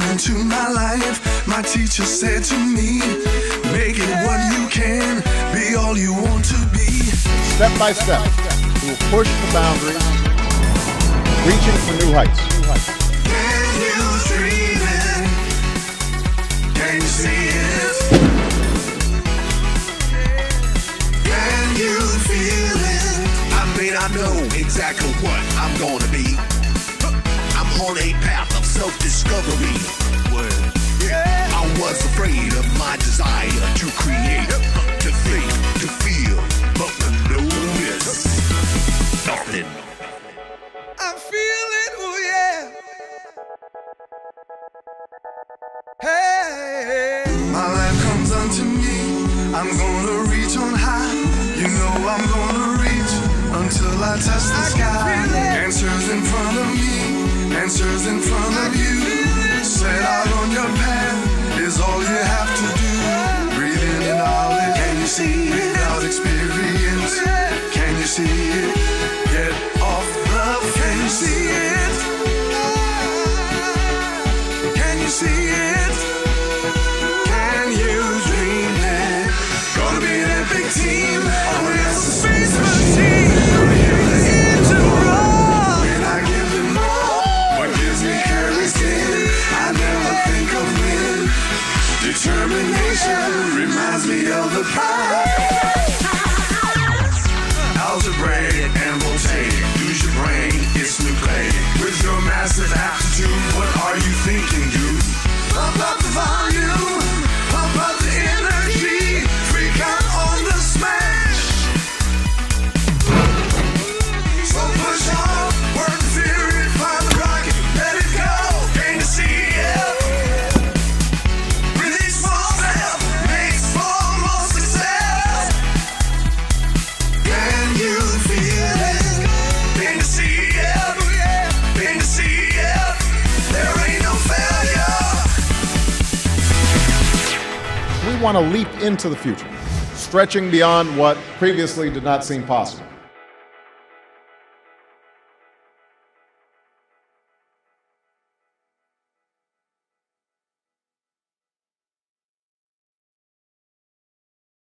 into my life. My teacher said to me, make it what you can, be all you want to be. Step by step, we will push the boundaries, reaching for new heights. Can you dream it? Can you see it? Can you feel it? I may not know exactly what I'm gonna be. I'm on a path of self-discovery. I was afraid of my desire to create, to think, to feel, but with no this, nothing. I feel it, oh yeah. Hey, my life comes unto me. I'm gonna reach on high. You know I'm gonna reach until I touch the sky. Answers in front of me, answers in front experience, can you see it? Get off the fence. Can you see it? Can you see it? Can you dream it? Gonna be an epic team. Yes, a spaceman team. Gonna hear the engine roar. When I give them all, what gives me courage? I think of when. Determination reminds me of the past. Algebraic want to leap into the future, stretching beyond what previously did not seem possible.